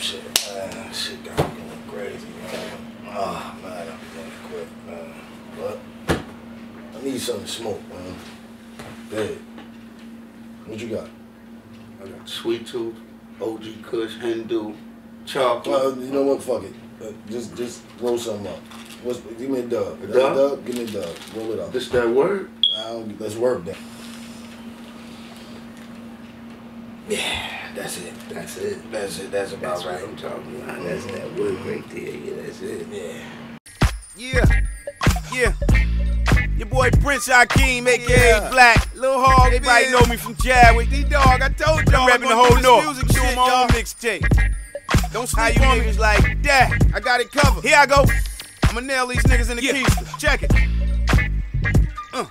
shit, man. Shit got me going crazy, man. Oh, man, I'm gonna quit, man. But I need something to smoke, man. Hey, what you got? I got Sweet Tooth, OG Kush, Hindu, chocolate. Well, you know what? Fuck it. Uh, just, just roll something up. What's, give me a dub. A dub? dub? Give me a dub. Roll it up. This that word? I don't, let's work then. Yeah, that's it. That's it. That's it. That's about That's right. what I'm talking about. That's that word right there. Yeah, that's it. Yeah. Yeah, yeah. Your boy Prince Hakeem, aka Yeah. Black, Lil Hog. Everybody know me from Chadwick. D Dog, I told y'all, I'm rapping the whole North. Music doing my own mixtape. Don't sleep on me like that. I got it covered. Here I go. I'ma nail these niggas in the Yeah. keister. Check it. Uh.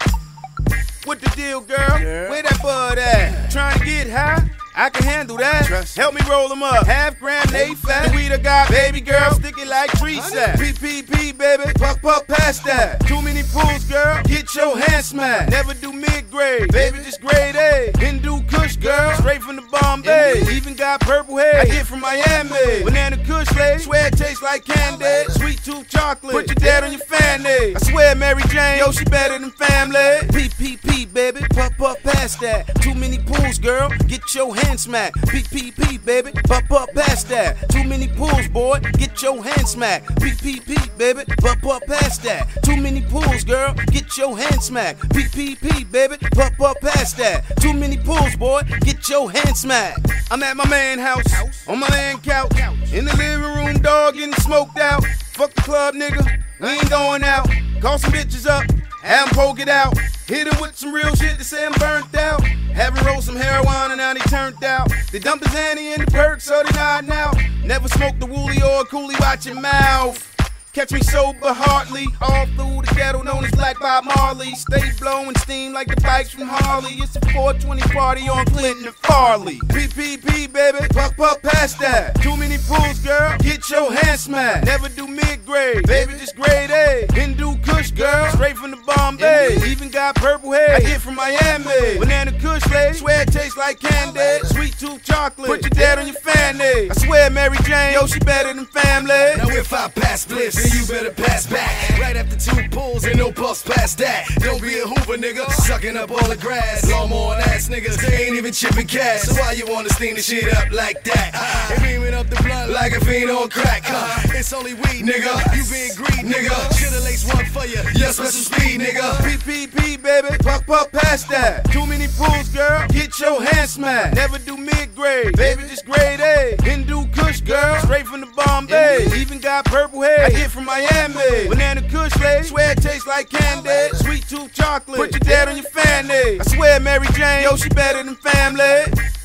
What the deal, girl? Yeah. Where that bud at? Trying to get high? I can handle that. Trust Help me roll them up. Half gram, they fat. We done got baby girl, stick it like tree sap. PPP, baby, puff puff past that. Too many pools, girl. Get your hand smacked. Never do mid grade, baby, just grade A. Hindu Kush, girl, straight from the Bombay. Even got purple haze, I get from Miami. Banana Kush, lady, swear it tastes like candy. Sweet tooth chocolate, put your dad on your fan day. Eh? I swear, Mary Jane, yo, she better than family. PPP, baby, puff puff past that. Too many pools, girl, get your hand smacked. PPP, baby, puff puff past that. Too many pools, boy, get your hand smacked. PPP, baby, puff puff past that. Too many pools, girl, get your hand smacked. PPP, baby, puff puff past that. Too many pools, boy, get your hand smacked. I'm at my man house, on my man couch, in the living room, dog getting smoked out. Fuck the club, nigga, we ain't going out. Call some bitches up, have 'em poke it out. Hit 'em with some real shit to say I'm burnt out. Have 'em roll some heroin and now they turned out. They dumped his Annie in the perk, so they nodding out. Never smoked the woolly or a coolie, watch your mouth. Catch me sober, hardly. All through the ghetto, known as Black Bob Marley. Stay blowing steam like the bikes from Harley. It's a 420 party on Clinton and Farley. PPP, baby, puff puff past that. Too many pools, girl. Get your hands smacked. Never do mid grade, baby, just grade A. Hindu Kush, girl, got purple haze, I get from Miami. Banana Kush, lady, swear it tastes like candy. Sweet tooth chocolate, put your dad on your fan day. I swear, Mary Jane, yo, she better than family. Now if I pass bliss, then you better pass back. Right after two pulls and no puffs past that. Don't be a hoover, nigga. Sucking up all the grass. Lawnmower ass niggas, they ain't even chipping cash. So why you wanna steam the shit up like that? Uh-uh. And beaming up the blunt like a fiend on crack. Huh? Uh-uh. It's only weed, nigga. You being greedy, nigga. Shoulda laced one for you. Yeah, special speed, nigga. PPP, baby, puff puff past that. Too many pools, girl, get your hands smacked. Never do mid grade, baby, just grade A. Hindu Kush, girl, straight from the Bombay. Even got purple haze, I get from Miami. Banana Kush, eh? lady, swear it tastes like candy. Sweet tooth chocolate, put your dad on your fan day. I swear, Mary Jane, yo, she better than family.